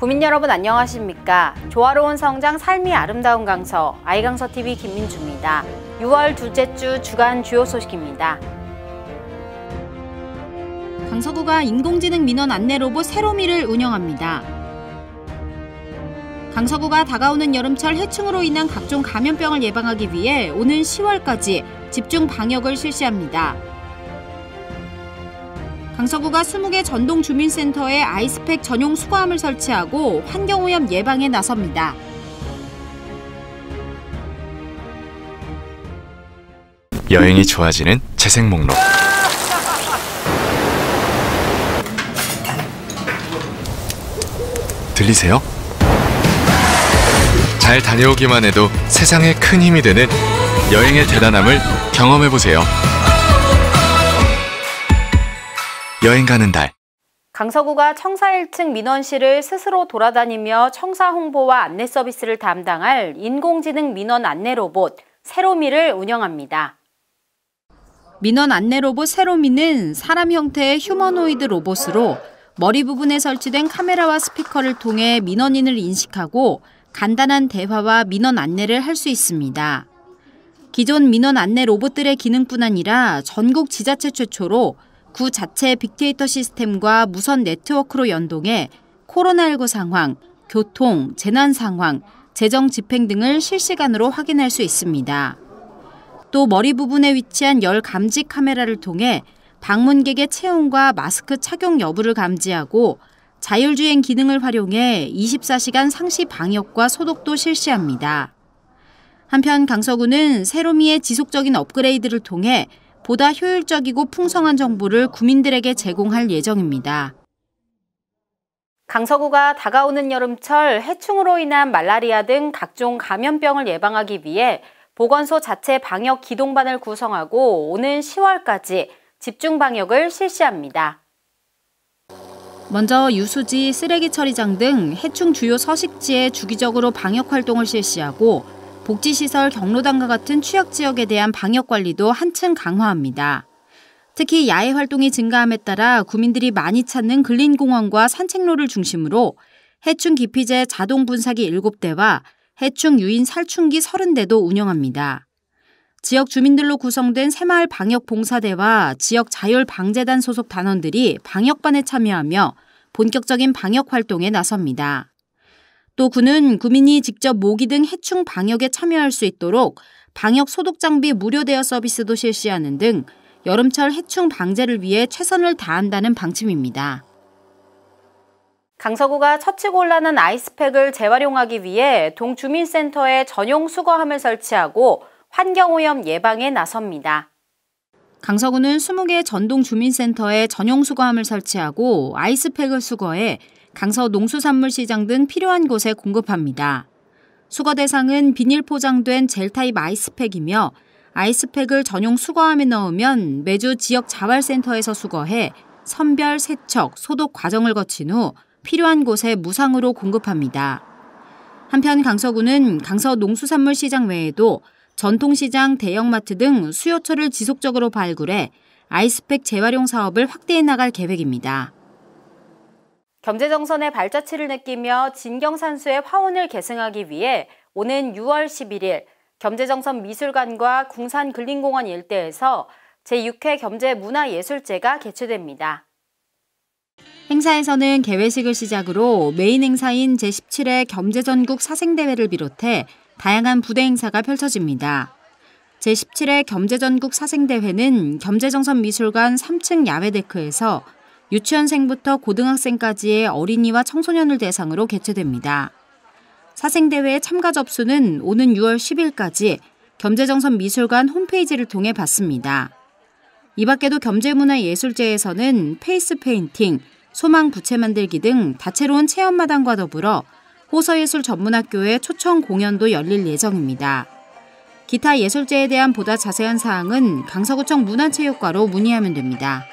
구민 여러분 안녕하십니까? 조화로운 성장 삶이 아름다운 강서 아이강서 TV 김민주입니다. 6월 둘째 주 주간 주요 소식입니다. 강서구가 인공지능 민원 안내 로봇 세로미를 운영합니다. 강서구가 다가오는 여름철 해충으로 인한 각종 감염병을 예방하기 위해 오는 10월까지 집중 방역을 실시합니다. 강서구가 20개 전동 주민센터에 아이스팩 전용 수거함을 설치하고 환경오염 예방에 나섭니다. 여행이 좋아지는 재생 목록. 들리세요? 잘 다녀오기만 해도 세상에 큰 힘이 되는 여행의 대단함을 경험해 보세요. 여행 가는 달. 강서구가 청사 1층 민원실을 스스로 돌아다니며 청사 홍보와 안내 서비스를 담당할 인공지능 민원 안내 로봇 세로미를 운영합니다. 민원 안내 로봇 세로미는 사람 형태의 휴머노이드 로봇으로 머리 부분에 설치된 카메라와 스피커를 통해 민원인을 인식하고 간단한 대화와 민원 안내를 할 수 있습니다. 기존 민원 안내 로봇들의 기능뿐 아니라 전국 지자체 최초로 구 자체 빅데이터 시스템과 무선 네트워크로 연동해 코로나19 상황, 교통, 재난 상황, 재정 집행 등을 실시간으로 확인할 수 있습니다. 또 머리 부분에 위치한 열 감지 카메라를 통해 방문객의 체온과 마스크 착용 여부를 감지하고 자율주행 기능을 활용해 24시간 상시 방역과 소독도 실시합니다. 한편 강서구는 세로미의 지속적인 업그레이드를 통해 보다 효율적이고 풍성한 정보를 구민들에게 제공할 예정입니다. 강서구가 다가오는 여름철 해충으로 인한 말라리아 등 각종 감염병을 예방하기 위해 보건소 자체 방역 기동반을 구성하고 오는 10월까지 집중 방역을 실시합니다. 먼저 유수지, 쓰레기 처리장 등 해충 주요 서식지에 주기적으로 방역 활동을 실시하고 복지시설, 경로당과 같은 취약 지역에 대한 방역 관리도 한층 강화합니다. 특히 야외 활동이 증가함에 따라 구민들이 많이 찾는 근린공원과 산책로를 중심으로 해충 기피제 자동 분사기 7대와 해충 유인 살충기 30대도 운영합니다. 지역 주민들로 구성된 새마을 방역 봉사대와 지역 자율 방재단 소속 단원들이 방역반에 참여하며 본격적인 방역 활동에 나섭니다. 또 군은 구민이 직접 모기 등 해충 방역에 참여할 수 있도록 방역 소독 장비 무료 대여 서비스도 실시하는 등 여름철 해충 방제를 위해 최선을 다한다는 방침입니다. 강서구가 처치 곤란한 아이스팩을 재활용하기 위해 동주민센터에 전용 수거함을 설치하고 환경오염 예방에 나섭니다. 강서구는 20개 전동 주민센터에 전용 수거함을 설치하고 아이스팩을 수거해 강서 농수산물시장 등 필요한 곳에 공급합니다. 수거 대상은 비닐 포장된 젤 타입 아이스팩이며 아이스팩을 전용 수거함에 넣으면 매주 지역 자활센터에서 수거해 선별, 세척, 소독 과정을 거친 후 필요한 곳에 무상으로 공급합니다. 한편 강서구는 강서 농수산물시장 외에도 전통시장, 대형마트 등 수요처를 지속적으로 발굴해 아이스팩 재활용 사업을 확대해 나갈 계획입니다. 경제정선의 발자취를 느끼며 진경산수의 화원을 계승하기 위해 오는 6월 11일 경제정선 미술관과 궁산근린공원 일대에서 제6회 경제문화예술제가 개최됩니다. 행사에서는 개회식을 시작으로 메인 행사인 제17회 겸재전국 사생대회를 비롯해 다양한 부대 행사가 펼쳐집니다. 제17회 겸재전국 사생대회는 겸재정선 미술관 3층 야외데크에서 유치원생부터 고등학생까지의 어린이와 청소년을 대상으로 개최됩니다. 사생대회 참가 접수는 오는 6월 10일까지 겸재정선 미술관 홈페이지를 통해 받습니다. 이 밖에도 겸재문화예술제에서는 페이스 페인팅, 소망 부채 만들기 등 다채로운 체험마당과 더불어 호서예술 전문학교의 초청 공연도 열릴 예정입니다. 기타 예술제에 대한 보다 자세한 사항은 강서구청 문화체육과로 문의하면 됩니다.